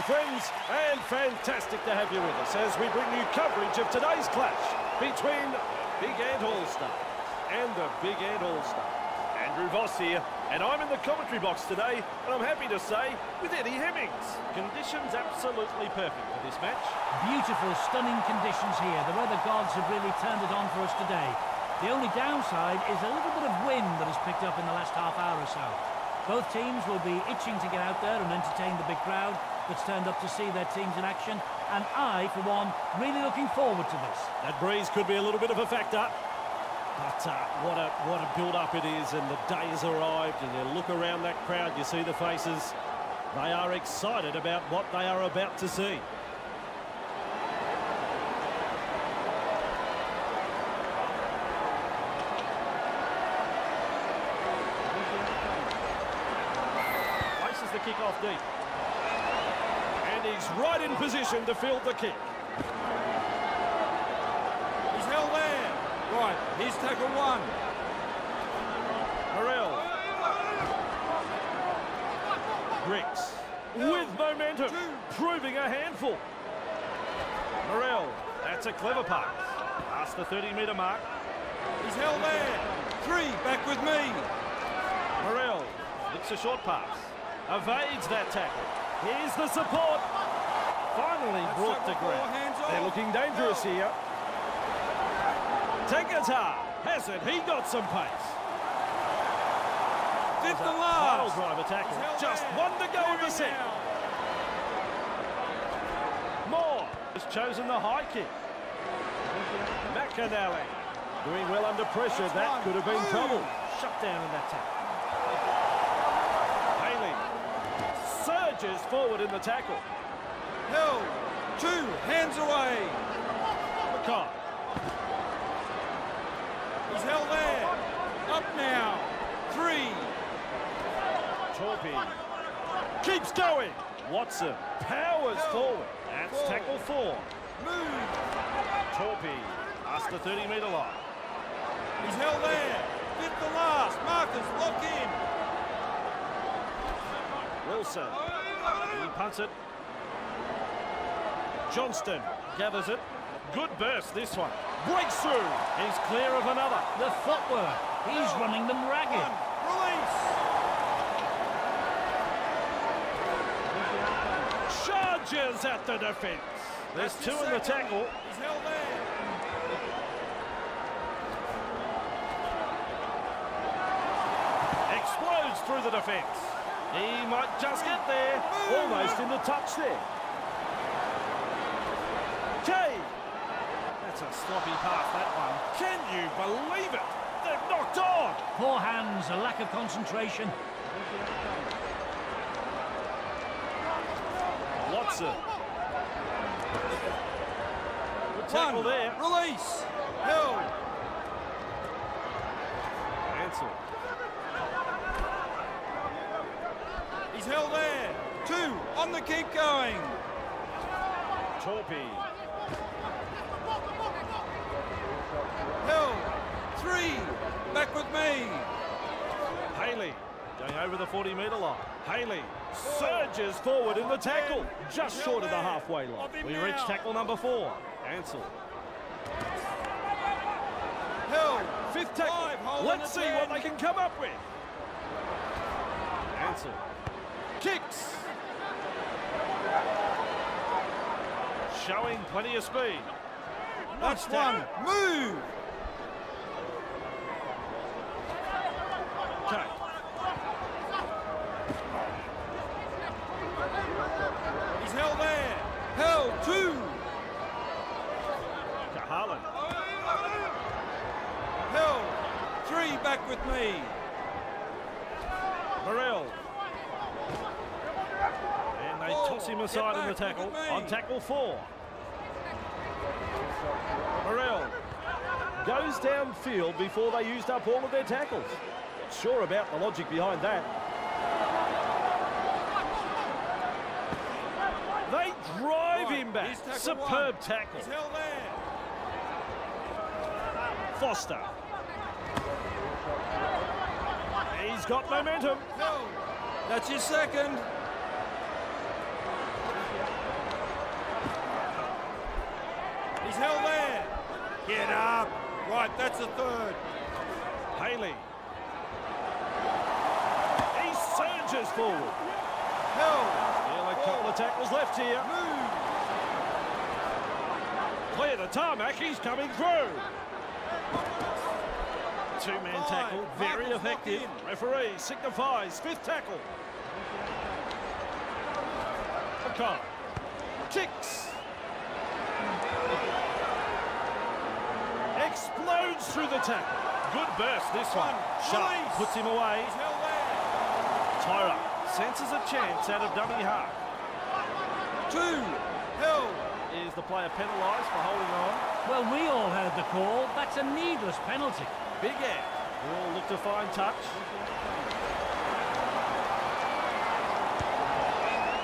my friends, and fantastic to have you with us as we bring you coverage of today's clash between Big Ant All-Star and the Big Ant All-Star. Andrew Voss here, and I'm in the commentary box today, and I'm happy to say, with Eddie Hemmings. Conditions absolutely perfect for this match. Beautiful, stunning conditions here. The weather gods have really turned it on for us today. The only downside is a little bit of wind that has picked up in the last half hour or so. Both teams will be itching to get out there and entertain the big crowd that's turned up to see their teams in action. And I, for one, really looking forward to this. That breeze could be a little bit of a factor. But uh, what a what a build-up it is, and the day has arrived, and you look around that crowd, you see the faces. They are excited about what they are about to see. Places the kick off deep. He's right in position to field the kick. He's held there. Right, he's tackle one. Morel. Grix with momentum, proving a handful. Morel, that's a clever pass. Past the 30-metre mark. He's held there. Three, back with me. Morel, it's a short pass. Evades that tackle. Here's the support. Finally That's brought to ground. They're looking dangerous No. here. Tegata, hasn't he got some pace? Fifth and last. driver tackle. Just there. one to go in the Clearing set. now. Moore has chosen the high kick. McAnally doing well under pressure. That's that one. could have been Ooh. trouble. Shut down in that tackle. Haley surges forward in the tackle. Held. Two, hands away. McCall. He's held there. Up now. Three. Torpy keeps going. Watson powers forward. That's Four. tackle four. Move. Torpy past the 30 metre line. He's held there. Fifth and last. Marcus, lock in. Wilson. He punts it. Johnston gathers it. Good burst, this one. Breaks through. He's clear of another. The footwork. He's running them ragged. One. Release. Charges at the defence. There's That's two in the tackle. He's held there. Explodes through the defence. He might just get there. Almost in the touch there. Kay. That's a sloppy pass, that one. Can you believe it? They've knocked on. Poor hands, a lack of concentration. Watson. Good tackle there. Release. Held. Ansel. He's held there. Two. On the keep going. Torpy. Hill. Three. Back with me. Haley going over the 40 metre line. Haley surges forward in the tackle, just short of the halfway line. We reach tackle number four. Ansel. Hill, Fifth tackle. Let's see what they can come up with. Ansel. Kicks. Showing plenty of speed. That's one. Move. Okay. He's held there. Held. Two. Kahalan. Held. Three. Back with me. Morel. And they toss him aside in the tackle. look at me. On tackle four. Morel goes downfield before they used up all of their tackles. Not sure about the logic behind that. They drive Right, him back. tackle Superb one. tackle. He's held there. Foster. He's got momentum. That's his second. He's held there. Get up. Right, that's the third. Haley. He surges forward. Held. Still a couple of tackles left here. Move. Clear the tarmac, he's coming through. Two-man tackle, very Michael's effective. Referee signifies fifth tackle. Kicks. Explodes through the tackle. Good burst this one. One. Sharp puts him away. He's held there. Tyra senses a chance out of dummy half. Two. Held. Is the player penalised for holding on? Well, we all heard the call. That's a needless penalty. Big Ant will look to find touch.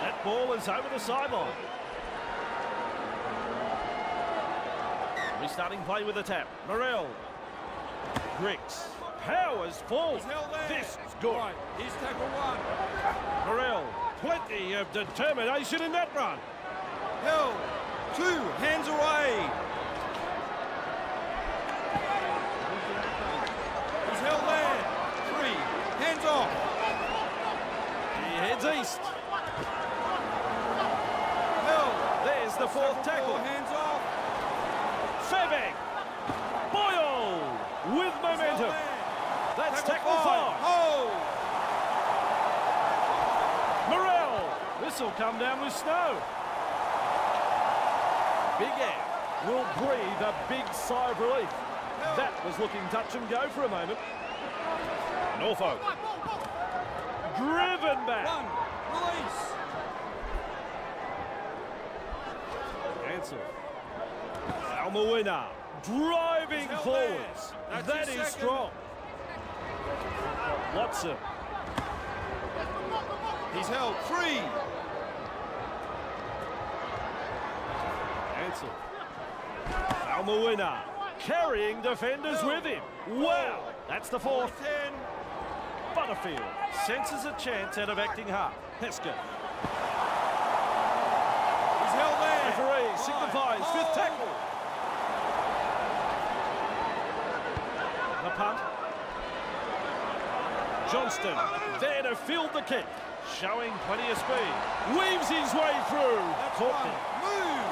That ball is over the sideline. Restarting play with a tap. Morel. Griggs. Powers. He's there. This is good. Right, here's tackle one. Morel. Plenty of determination in that run. Held. Two. Hands away. He's held there. Three. Hands off. He heads east. Held. There's the fourth tackle. Hands off. Febek. Momentum. That's tackle five. five. Oh. Hold. Morel. This will come down with snow. Big Ant will breathe a big sigh of relief. That was looking touch and go for a moment. Norfolk. Driven back. One. Release. Ansel. Almoina driving forwards. That is second. strong. Watson. He's held. Three. Ansel. Almoina carrying defenders with him. Wow, that's the fourth. Butterfield senses a chance out of acting half. Hesketh. He's held there. Referee signifies fifth tackle. Punt. Johnston there to field the kick. Showing plenty of speed. Weaves his way through. That's one. Move.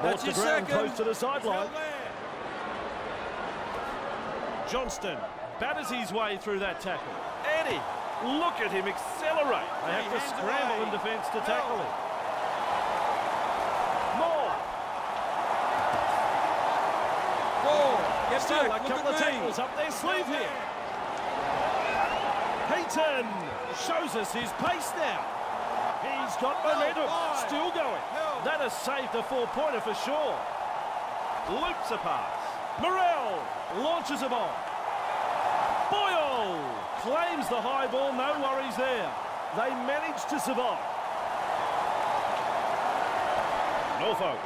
Brought That's ground second. close to the sideline. Johnston batters his way through that tackle. Eddie, look at him accelerate. They have to scramble in defence to tackle him. Moore, Four. Get still a couple of tackles up their sleeve here. Payton shows us his pace now. He's got momentum, still going. That has saved a four-pointer for sure. Loops a pass. Morel launches a ball. Boyle claims the high ball, no worries there. They manage to survive. Norfolk.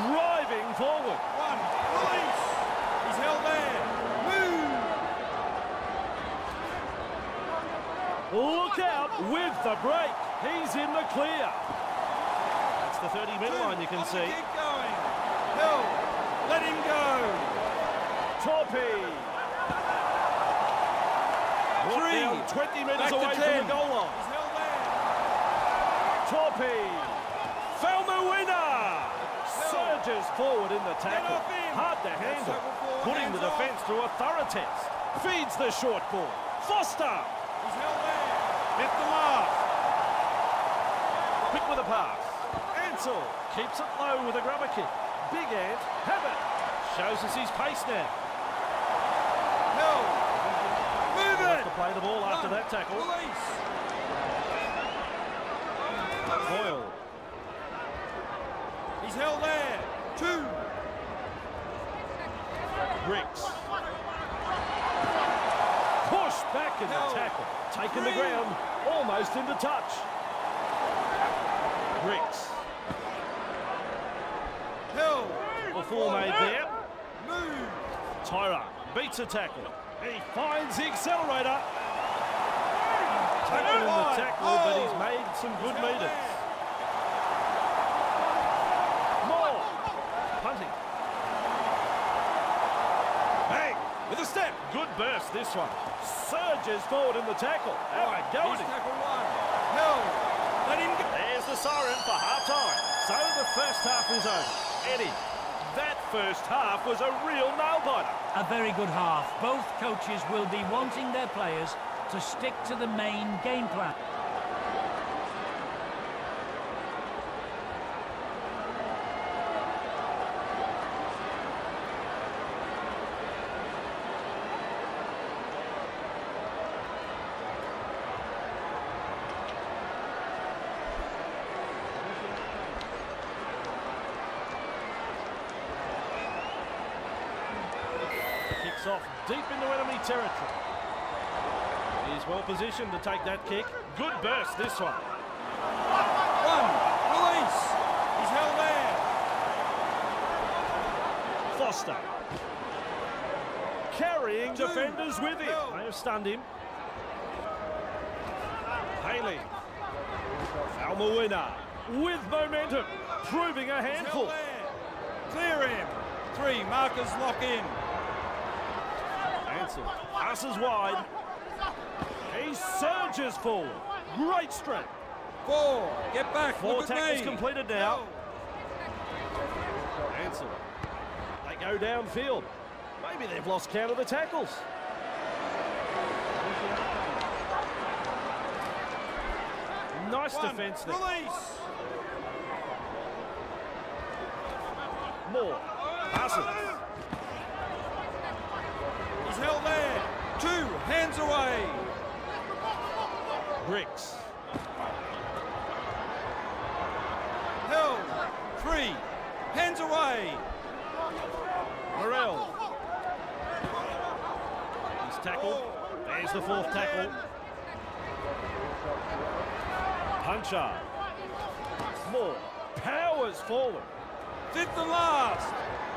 Driving forward. One. Release. He's held there. Move. Look out with the break. He's in the clear. That's the 30 metre line you can see. Keep going. Held. Let him go. Torpy. Three. 20 metres away from the goal line. He's held there. Torpy. Surges forward in the tackle. Hard to handle. Putting the defence through a thorough test. Feeds the short ball. Foster. He's held there. Hit the mark. Quick with a pass. Ansel keeps it low with a grubber kick. Big Ant, have it. Shows us his pace now. Held. Move it. to play the ball after One. that tackle. Release. He's held there. Two. Griggs. Push back in the tackle. Taken the ground, almost into touch. Griggs. Held. Before made there. Move. Tyra beats a tackle. He finds the accelerator. tackle, Oh. but he's made some good meters. there. More. Punting. Bang. With a step. Burst, this one. Surges forward in the tackle. How Right, about he's tackle one. Held. Let him go. There's the siren for half-time. So the first half is over. Eddie, that first half was a real nail-biter. A very good half. Both coaches will be wanting their players to stick to the main game plan. Kicks off deep into enemy territory. He's well positioned to take that kick. Good burst, this one. One. Release. He's held there. Foster. Carrying Two. defenders with him. Go. They have stunned him. Haley. Almoina with momentum, proving a handful. Clear him. Three. Markers lock in. Ansel passes wide. He surges forward. Great strength. Four. Get back. Four tackles completed now. Ansel. They go downfield. Maybe they've lost count of the tackles. Nice One. defence there. Release. More. Passes. He's held there. Two. Hands away. Bricks. Held. Three. Hands away. Morel. He's tackled. There's the fourth tackle. Puncher. More. Powers forward. Fifth and last.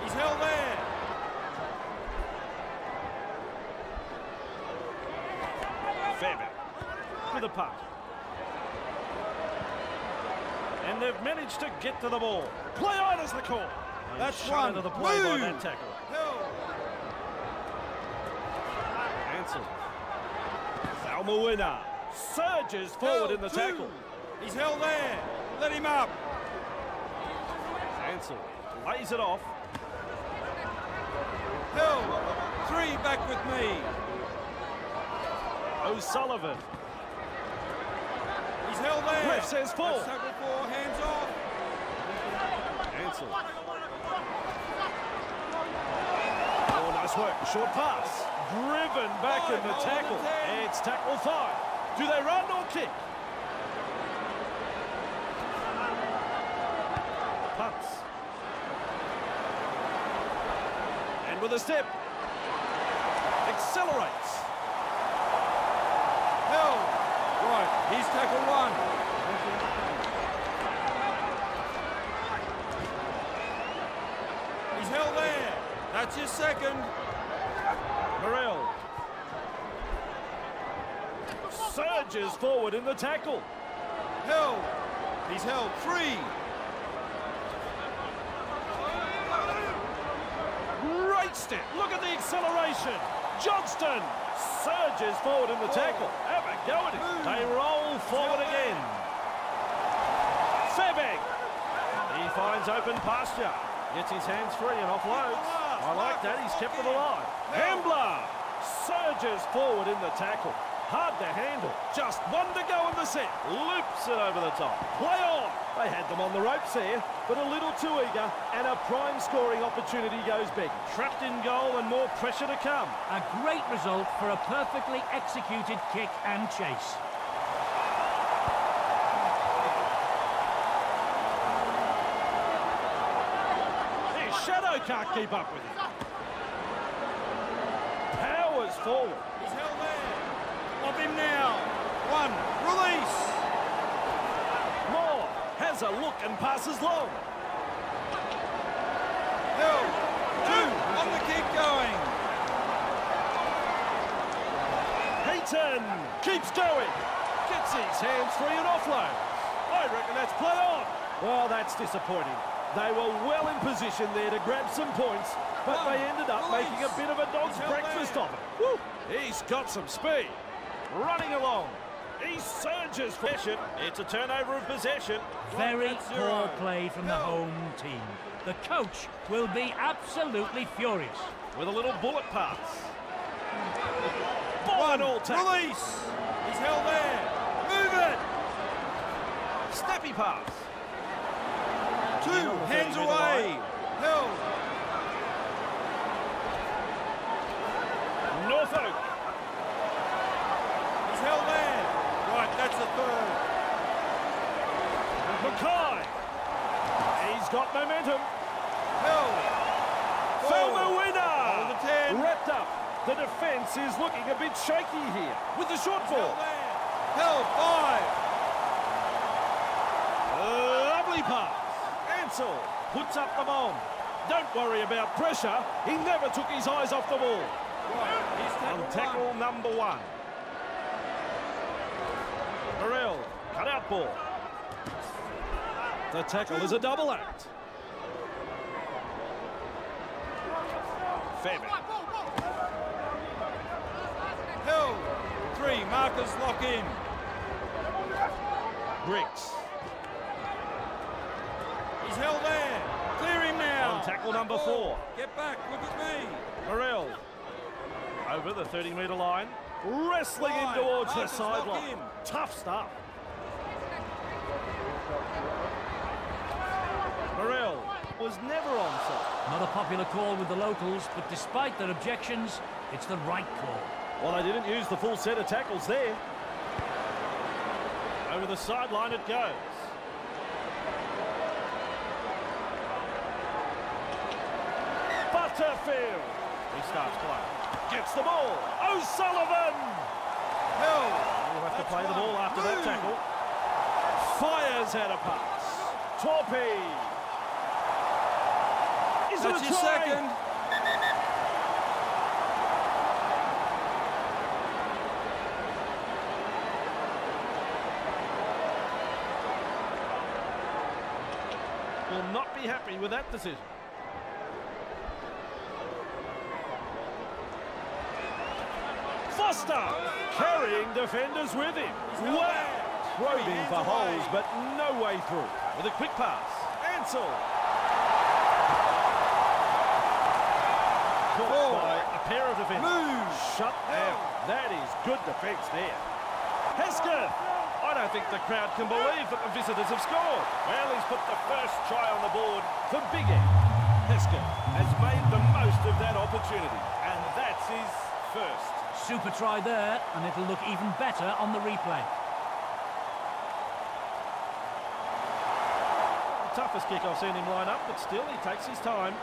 He's held there. A punt. And they've managed to get to the ball. Play on as the call. That's Shut one. into the play by that tackle. Ansel. Salmuina surges forward Held. in the Two. tackle. He's held there. Let him up. Ansel lays it off. Held. Three back with me. O'Sullivan. He's held there. Ref says full. Tackle four. Hands off. Ansel. Oh, nice work. Short pass. Driven back in the tackle. hold. It's tackle five. Do they run or kick? Punts. And with a step. Accelerates. Held. Right. He's tackle one. He's held there. That's his second. Morel. Surges forward in the tackle. Held. He's held. Three. Great step. Look at the acceleration. Johnston surges forward in the tackle. Have a go at it. They roll forward again. Febek. He finds open pasture. Gets his hands free and offloads. I like that. He's kept it alive. Hambler surges forward in the tackle. Hard to handle. Just one to go in the set. Loops it over the top. Play on. They had them on the ropes here, but a little too eager, and a prime scoring opportunity goes big. Trapped in goal and more pressure to come. A great result for a perfectly executed kick and chase. His shadow can't keep up with him. Powers forward. He's held there. Off him now. One. Release. Moore has a look and passes long. Held. Two. On the keep going. Heaton keeps going. Gets his hands free and offload. I reckon that's play on. Well, that's disappointing. They were well in position there to grab some points, but they ended up making a bit of a dog's breakfast of it. Woo. He's got some speed. Running along. He surges for possession. It's a turnover of possession. Very poor zero. play from the home team. The coach will be absolutely furious. With a little bullet pass. Ball and all tackle. Release. He's held there. Move it. Snappy pass. Two. Hands away. Held. Norfolk. He's held there. Right, that's the third. Mackay. He's got momentum. Held. Winner. the 10. Wrapped up. The defence is looking a bit shaky here with the short ball. Held. Five. Lovely pass. Ansel puts up the bomb. Don't worry about pressure. He never took his eyes off the ball. Right, On tackle one. number one. Morel, cut out ball. The tackle is a double act. Held. Three. Markers lock in. Bricks. He's held there. Clear him now. On tackle number four. Get back. Look at me. Morel. Over the 30 metre line. Wrestling in towards the Marcus, lock sideline. Tough stuff. Morel was never onside. Not a popular call with the locals, but despite their objections, it's the right call. Well, they didn't use the full set of tackles there. Over the sideline it goes. Butterfield. He starts playing. Gets the ball. O'Sullivan. Held. He'll have to That's play the ball after that tackle. Fires out a pass. Torpy. Is That's it a your try? second. Will not be happy with that decision. Foster carrying defenders with him. Wow! Probing for holes, but no way through. With a quick pass. Ansel. Caught Ball. by a pair of defenders. Move. Shut oh. down. That is good defence there. Hesketh. I don't think the crowd can believe that the visitors have scored. Well, he's put the first try on the board for Big Ant. Hesketh has made the most of that opportunity, and that's his first. Super try there, and it'll look even better on the replay. Toughest kick I've seen him line up, but still he takes his time.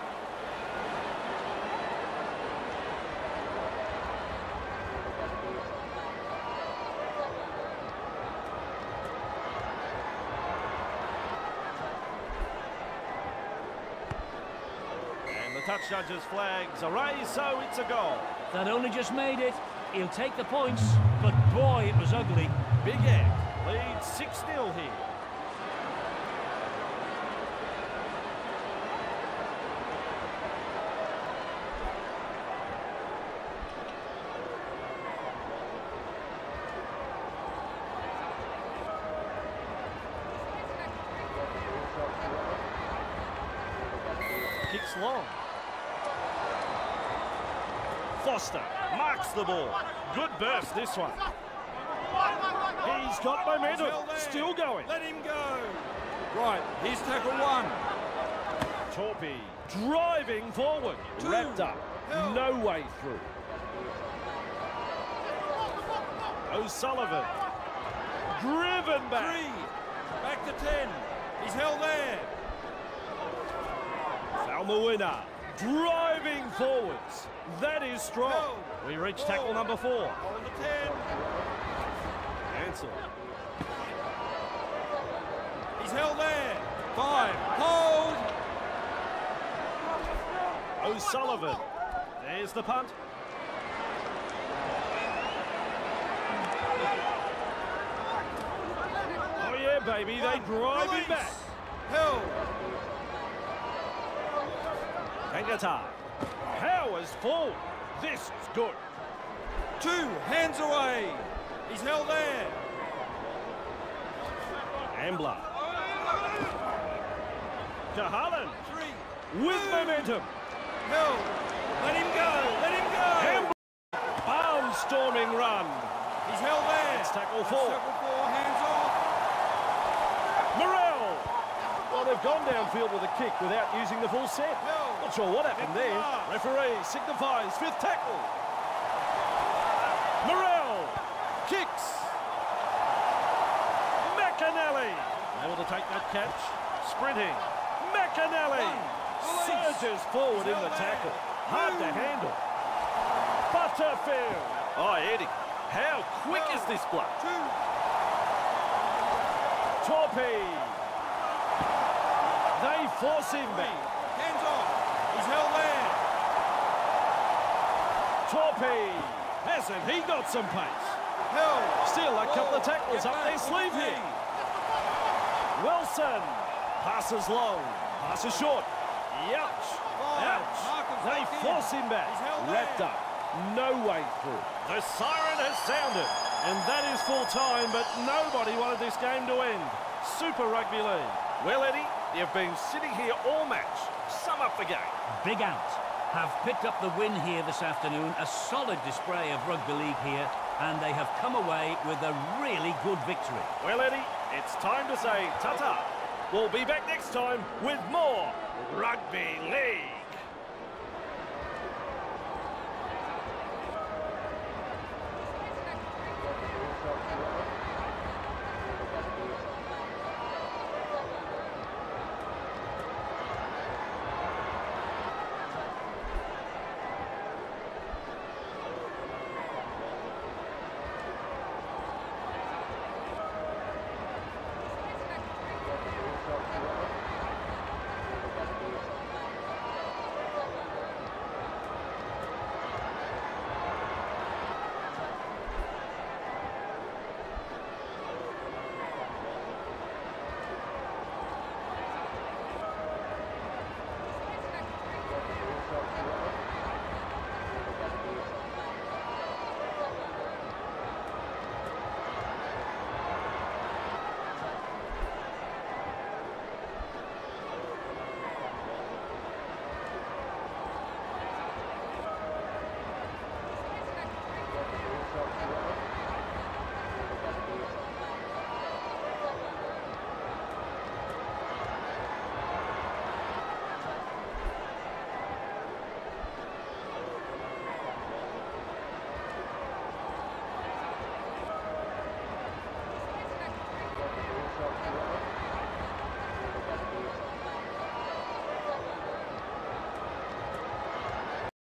Judge's flags are raised, so it's a goal. That only just made it. He'll take the points, but boy, it was ugly. Big Ant leads 6-0 here. Kicks long. Foster marks the ball. Good burst this one. He's got momentum. He's. Still going. Let him go. Right, here's tackle one. Torpy driving forward. Two. Wrapped up. No way through. O'Sullivan. Driven back. Three. Back to ten. He's held there. Falmuina forwards. That is strong. Held. We reach oh. tackle number four. On the ten. Ansel. He's held there. Five. Hold. O'Sullivan. There's the punt. Oh, yeah, baby, they drive him Release. back. Held. Kangata powers forward. This is good. Two, hands away. He's held there. Ambler. Kahalan Three. with two, momentum. Held. Let him go. Let him go. Ambler. storming run. He's held there. It's tackle four. Tackle four. Hands off. Morel. Well, they've gone downfield with a kick without using the full set. Held. Not sure what happened there. Referee signifies fifth tackle. Morel kicks. McAnally able to take that catch. Sprinting. McAnally surges forward in the tackle. Hard to handle. Butterfield. Oh, Eddie, how quick is this bloke? Torpy. They force him back. Hands off. He's. Torpy. Hasn't he got some pace? Held. Still a couple of Ball. tackles up back their sleeve here. Wilson. Passes long. Passes short. Youch. Five. Ouch. Markham's They back in. force him back. Wrapped up. No way through. The siren has sounded. And that is full time, but nobody wanted this game to end. Super Rugby League. Well, Eddie, you've been sitting here all match. Sum up the game. Big Ant. have picked up the win here this afternoon. A solid display of rugby league here, and they have come away with a really good victory. Well, Eddie, it's time to say ta-ta. We'll be back next time with more Rugby League.